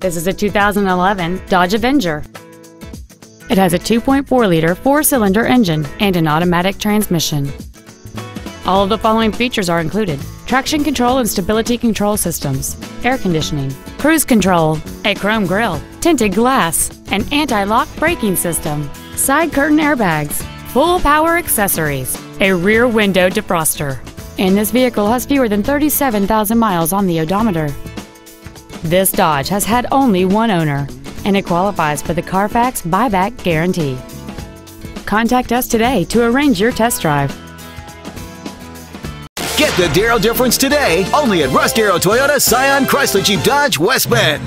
This is a 2011 Dodge Avenger. It has a 2.4-liter four-cylinder engine and an automatic transmission. All of the following features are included. Traction control and stability control systems, air conditioning, cruise control, a chrome grille, tinted glass, an anti-lock braking system, side curtain airbags, full power accessories, a rear window defroster, and this vehicle has fewer than 37,000 miles on the odometer. This Dodge has had only one owner, and it qualifies for the Carfax buyback guarantee. Contact us today to arrange your test drive. Get the Darrow difference today, only at Russ Darrow Toyota Scion Chrysler Jeep Dodge West Bend.